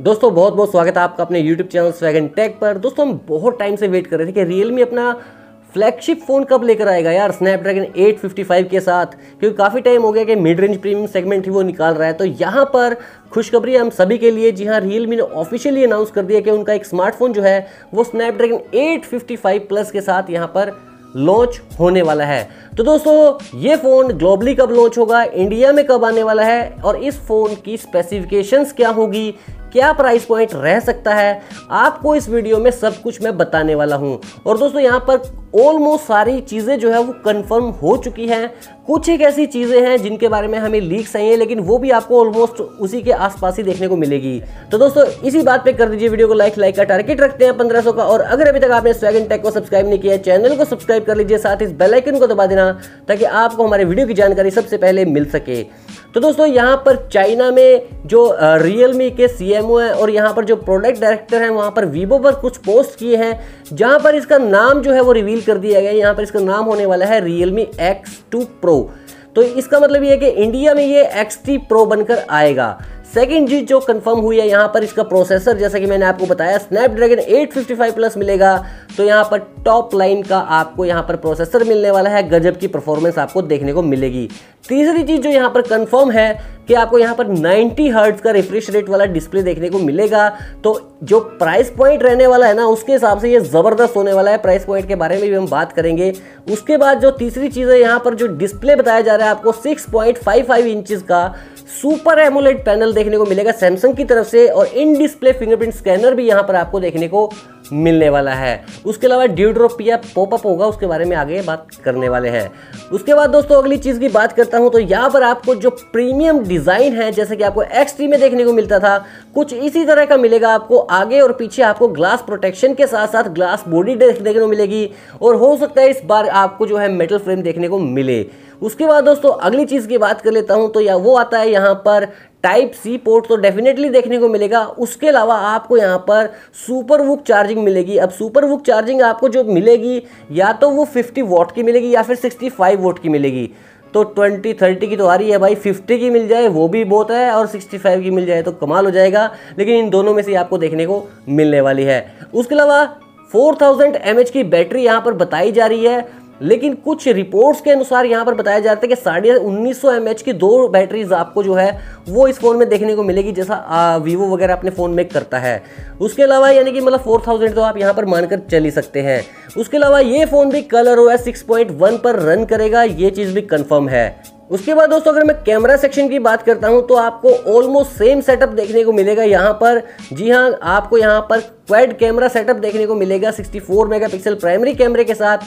दोस्तों, बहुत बहुत स्वागत है आपका अपने YouTube चैनल स्वैगन टेक पर। दोस्तों, हम बहुत टाइम से वेट कर रहे थे कि Realme अपना फ्लैगशिप फ़ोन कब लेकर आएगा यार स्नैपड्रैगन 855 के साथ। क्योंकि काफ़ी टाइम हो गया कि मिड रेंज प्रीमियम सेगमेंट ही वो निकाल रहा है। तो यहाँ पर खुशखबरी हम सभी के लिए। जी हाँ रियलमी ने ऑफिशियली अनाउंस कर दिया कि उनका एक स्मार्टफ़ोन जो है, वो स्नैपड्रैगन 855 प्लस के साथ यहाँ पर लॉन्च होने वाला है। तो दोस्तों, ये फ़ोन ग्लोबली कब लॉन्च होगा इंडिया में कब आने वाला है, और इस फ़ोन की स्पेसिफिकेशंस क्या होगी क्या प्राइस पॉइंट रह सकता है? आपको इस वीडियो में सब कुछ मैं बताने वाला हूँ। और दोस्तों, यहाँ पर ऑलमोस्ट सारी चीज़ें जो है वो कंफर्म हो चुकी हैं। कुछ एक ऐसी चीज़ें हैं जिनके बारे में हमें लीक्स आई हैं, लेकिन वो भी आपको ऑलमोस्ट उसी के आसपास ही देखने को मिलेगी। तो दोस्तों, इसी बात पे कर दीजिए वीडियो को लाइक लाइक का टारगेट रखते हैं पंद्रह का। और अगर अभी तक आपने स्वैगन टेक को सब्सक्राइब नहीं किया चैनल को सब्सक्राइब कर लीजिए, साथ इस बेलाइकन को दबा देना, ताकि आपको हमारे वीडियो की जानकारी सबसे पहले मिल सके। तो दोस्तों, यहाँ पर चाइना में जो रियलमी के सी एम है और यहाँ पर जो प्रोडक्ट डायरेक्टर हैं, वहाँ पर वीवो पर कुछ पोस्ट किए हैं, जहाँ पर इसका नाम जो है वो रिवील कर दिया गया है। यहाँ पर इसका नाम होने वाला है रियलमी एक्स टू प्रो तो इसका मतलब ये है कि इंडिया में ये एक्स टी प्रो बनकर आएगा। सेकेंड चीज़ जो कंफर्म हुई है, यहाँ पर इसका प्रोसेसर जैसा कि मैंने आपको बताया स्नैपड्रैगन 855 प्लस मिलेगा। तो यहाँ पर टॉप लाइन का आपको यहाँ पर प्रोसेसर मिलने वाला है, गजब की परफॉर्मेंस आपको देखने को मिलेगी। तीसरी चीज़ जो यहाँ पर कंफर्म है कि आपको यहाँ पर 90 हर्ट्ज का रिफ्रेश रेट वाला डिस्प्ले देखने को मिलेगा। तो जो प्राइस पॉइंट रहने वाला है ना, उसके हिसाब से ये ज़बरदस्त होने वाला है। प्राइस पॉइंट के बारे में भी हम बात करेंगे। उसके बाद जो तीसरी चीज़ है, यहाँ पर जो डिस्प्ले बताया जा रहा है आपको 6.55 इंचेस का। सुपर एमोलेट पैनल देखने को मिलेगा सैमसंग की तरफ़ से और इन डिस्प्ले फिंगरप्रिंट स्कैनर भी यहाँ पर आपको देखने को मिलने वाला है। उसके अलावा ड्यूड्रोपिया पॉपअप होगा, उसके बारे में आगे बात करने वाले हैं। उसके बाद दोस्तों, अगली चीज़ की बात करता हूँ तो यहाँ पर आपको जो प्रीमियम डिज़ाइन है, जैसे कि आपको एक्स में देखने को मिलता था, कुछ इसी तरह का मिलेगा आपको आगे और पीछे आपको ग्लास प्रोटेक्शन के साथ साथ ग्लास बॉडी देखने को मिलेगी, और हो सकता है इस बार आपको जो है मेटल फ्रेम देखने को मिले। उसके बाद दोस्तों, अगली चीज़ की बात कर लेता हूँ तो या वो आता है यहाँ पर टाइप सी पोर्ट तो डेफिनेटली देखने को मिलेगा। उसके अलावा आपको यहाँ पर सुपर वुक चार्जिंग मिलेगी। अब सुपर वुक चार्जिंग आपको जो मिलेगी, या तो वो 50 वॉट की मिलेगी, या फिर 65 वोट की मिलेगी। तो 20 30 की तो आ रही है भाई। 50 की मिल जाए, वो भी बहुत है, और 65 की मिल जाए तो कमाल हो जाएगा। लेकिन इन दोनों में से आपको देखने को मिलने वाली है। उसके अलावा 4000 थाउज़ेंड की बैटरी यहाँ पर बताई जा रही है। लेकिन कुछ रिपोर्ट्स के अनुसार यहाँ पर बताया जाता है कि साढ़े उन्नीस सौ की दो बैटरीज आपको जो है, वो इस फ़ोन में देखने को मिलेगी, जैसा वीवो वगैरह अपने फ़ोन में करता है। उसके अलावा यानी कि मतलब फोर थाउज़ेंड तो आप यहाँ पर मानकर चल ही सकते हैं। उसके अलावा ये फ़ोन भी कलर ओ वन पर रन करेगा, ये चीज़ भी कन्फर्म है। उसके बाद दोस्तों, अगर मैं कैमरा सेक्शन की बात करता हूँ तो आपको ऑलमोस्ट सेम सेटअप देखने को मिलेगा यहाँ पर। जी हाँ, आपको यहाँ पर क्वाड कैमरा सेटअप देखने को मिलेगा 64 मेगापिक्सल प्राइमरी कैमरे के साथ।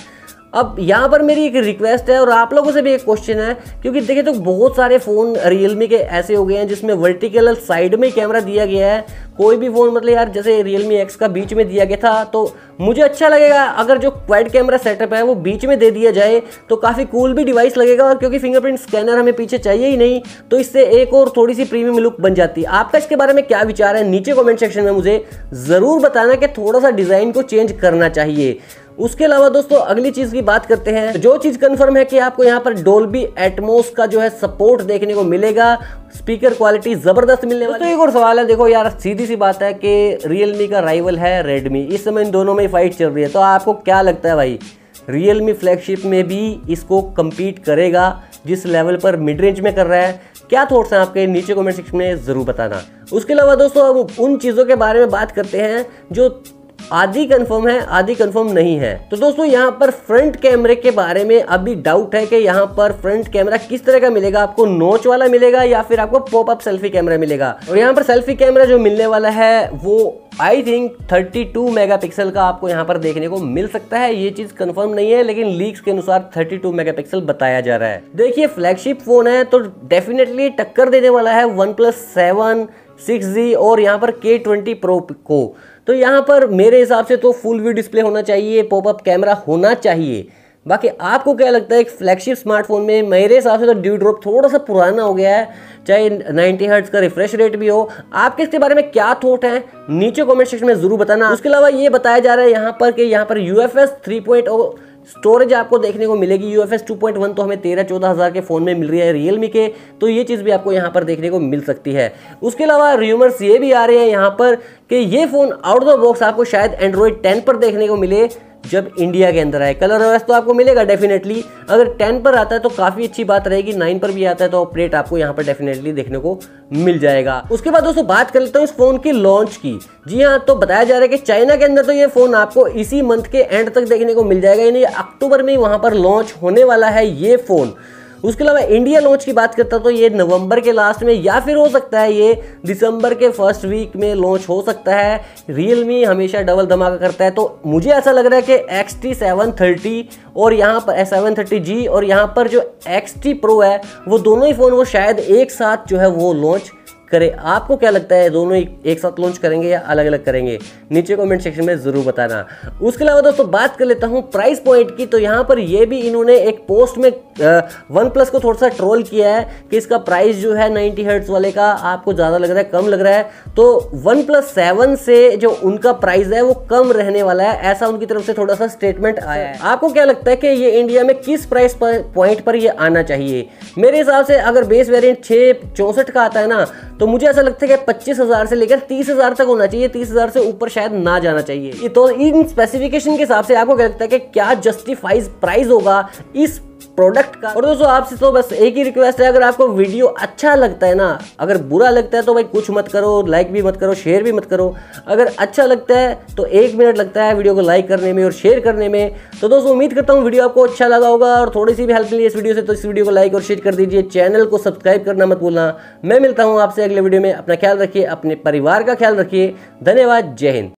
अब यहाँ पर मेरी एक रिक्वेस्ट है और आप लोगों से भी एक क्वेश्चन है, क्योंकि देखिए तो बहुत सारे फ़ोन रियलमी के ऐसे हो गए हैं जिसमें वर्टिकल साइड में कैमरा दिया गया है। कोई भी फ़ोन मतलब यार, जैसे रियलमी एक्स का बीच में दिया गया था तो मुझे अच्छा लगेगा अगर जो क्वाड कैमरा सेटअप है वो बीच में दे दिया जाए तो काफ़ी कूल भी डिवाइस लगेगा और क्योंकि फिंगरप्रिंट स्कैनर हमें पीछे चाहिए ही नहीं तो इससे एक और थोड़ी सी प्रीमियम लुक बन जाती। है आपका इसके बारे में क्या विचार है? नीचे कॉमेंट सेक्शन में मुझे ज़रूर बताना कि थोड़ा सा डिज़ाइन को चेंज करना चाहिए। उसके अलावा दोस्तों अगली चीज़ की बात करते हैं। जो चीज़ कंफर्म है कि आपको यहाँ पर डोल्बी एटमोस का जो है सपोर्ट देखने को मिलेगा। स्पीकर क्वालिटी ज़बरदस्त मिलने वाली। तो एक और सवाल है देखो यार सीधी सी बात है कि रियलमी का राइवल है रेडमी इस समय इन दोनों में फाइट चल रही है। तो आपको क्या लगता है भाई? रियलमी फ्लैगशिप में भी इसको कम्पीट करेगा? जिस लेवल पर मिड रेंज में कर रहा है? क्या थॉट्स हैं आपके? नीचे कमेंट सेक्शन में ज़रूर बताना। उसके अलावा दोस्तों अब उन चीज़ों के बारे में बात करते हैं जो आधी कंफर्म है, आधी कंफर्म नहीं है। तो दोस्तों, यहाँ पर फ्रंट कैमरे के बारे में अभी डाउट है कि यहाँ पर फ्रंट कैमरा किस तरह का मिलेगा? आपको नोच वाला मिलेगा या फिर आपको पॉप सेल्फी कैमरा मिलेगा? और यहाँ पर सेल्फी कैमरा जो मिलने वाला है, वो आई थिंक 32 मेगापिक्सल का आपको यहाँ पर देखने को मिल सकता है। ये चीज़ कंफर्म नहीं है, लेकिन लीक्स के अनुसार 32 मेगापिक्सल बताया जा रहा है। देखिए फ्लैगशिप फ़ोन है तो डेफिनेटली टक्कर देने वाला है one plus seven six G और यहाँ पर के ट्वेंटी प्रो को। तो यहाँ पर मेरे हिसाब से तो फुल व्यू डिस्प्ले होना चाहिए पॉपअप कैमरा होना चाहिए। बाकी आपको क्या लगता है, एक फ्लैगशिप स्मार्टफ़ोन में मेरे हिसाब से तो ड्यू ड्रॉप थोड़ा सा पुराना हो गया है, चाहे 90 हर्ट्ज का रिफ्रेश रेट भी हो। आपके इसके बारे में क्या थॉट है, नीचे कमेंट सेक्शन में ज़रूर बताना। उसके अलावा ये बताया जा रहा है यहाँ पर कि यहाँ पर U F S three point storage आपको देखने को मिलेगी U F S two point one तो हमें तेरह चौदह हज़ार के फ़ोन में मिल रही है रियलमी के तो ये चीज़ भी आपको यहाँ पर देखने को मिल सकती है। उसके अलावा र्यूमर्स ये भी आ रहे हैं यहाँ पर कि ये phone out of the box आपको शायद एंड्रॉयड टेन पर देखने को मिले। जब इंडिया के अंदर आए। कलर ओएस तो आपको मिलेगा डेफिनेटली अगर टेन पर आता है तो काफ़ी अच्छी बात रहेगी, नाइन पर भी आता है तो अपडेट आपको यहाँ पर डेफिनेटली देखने को मिल जाएगा। उसके बाद दोस्तों बात कर लेता हूँ इस फ़ोन की लॉन्च की। जी हाँ तो बताया जा रहा है कि चाइना के अंदर तो ये फ़ोन आपको इसी मंथ के एंड तक देखने को मिल जाएगा, यानी अक्टूबर में वहाँ पर लॉन्च होने वाला है ये फ़ोन उसके अलावा इंडिया लॉन्च की बात करता तो ये नवंबर के लास्ट में या फिर हो सकता है ये दिसंबर के फ़र्स्ट वीक में लॉन्च हो सकता है। रियलमी हमेशा डबल धमाका करता है। तो मुझे ऐसा लग रहा है कि एक्स टी सेवन थर्टी और यहाँ पर सेवन थर्टी जी और यहाँ पर जो एक्स टी प्रो है, वो दोनों ही फ़ोन वो शायद एक साथ जो है वो लॉन्च करें। आपको क्या लगता है दोनों एक साथ लॉन्च करेंगे या अलग अलग करेंगे? नीचे कमेंट सेक्शन में ज़रूर बताना। उसके अलावा दोस्तों बात कर लेता हूँ प्राइस पॉइंट की। तो यहाँ पर ये भी इन्होंने एक पोस्ट में वन प्लस को थोड़ा सा ट्रोल किया है कि इसका प्राइस जो है नाइन्टी हर्ट्स वाले का आपको ज़्यादा लग रहा है कम लग रहा है। तो वन प्लस सेवन से जो उनका प्राइस है वो कम रहने वाला है ऐसा उनकी तरफ़ से थोड़ा सा स्टेटमेंट आया है। आपको क्या लगता है कि ये इंडिया में किस प्राइस पॉइंट पर ये आना चाहिए? मेरे हिसाब से अगर बेस वेरियंट छः चौंसठ का आता है ना तो मुझे ऐसा लगता है कि पच्चीस हज़ार से लेकर तीस हज़ार तक होना चाहिए, तीस हज़ार से ऊपर शायद ना जाना चाहिए। तो इन स्पेसिफिकेशन के हिसाब से आपको क्या लगता है कि क्या जस्टिफाइज प्राइस होगा इस प्रोडक्ट का। और दोस्तों, आपसे तो बस एक ही रिक्वेस्ट है, अगर आपको वीडियो अच्छा लगता है ना, अगर बुरा लगता है तो भाई कुछ मत करो लाइक भी मत करो शेयर भी मत करो। अगर अच्छा लगता है तो एक मिनट लगता है वीडियो को लाइक करने में और शेयर करने में। तो दोस्तों, उम्मीद करता हूँ वीडियो आपको अच्छा लगा होगा और थोड़ी सी भी हेल्प मिली इस वीडियो से तो इस वीडियो को लाइक और शेयर कर दीजिए। चैनल को सब्सक्राइब करना मत भूलना। मैं मिलता हूँ आपसे अगले वीडियो में। अपना ख्याल रखिए, अपने परिवार का ख्याल रखिए। धन्यवाद, जय हिंद।